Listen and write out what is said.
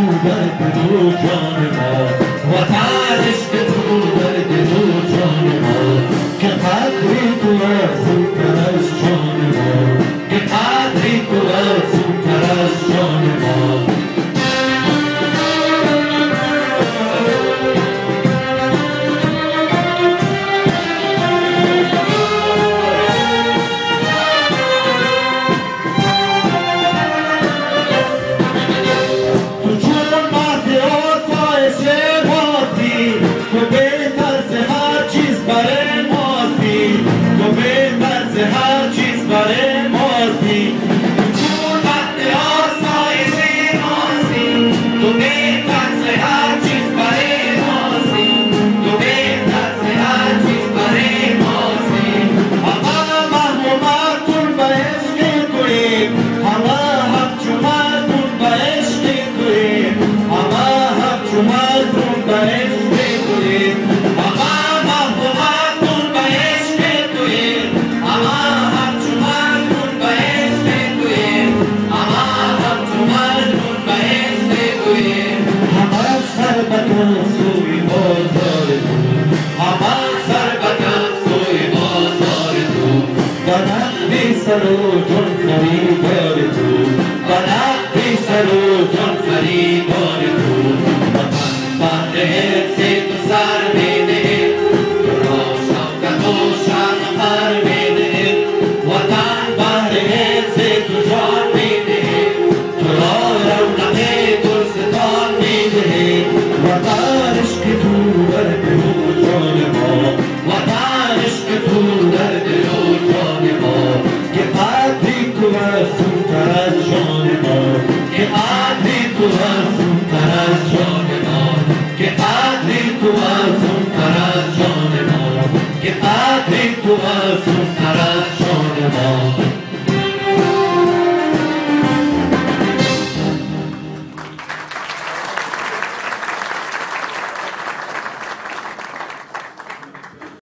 Oh, God, I'm going to go to the. আমার সার বাগান তুই বদল আমার সার বাগান তুই বদল বাগান বিসরো জন করি বল বাগান বিসরো জন করি বল پرستان ما.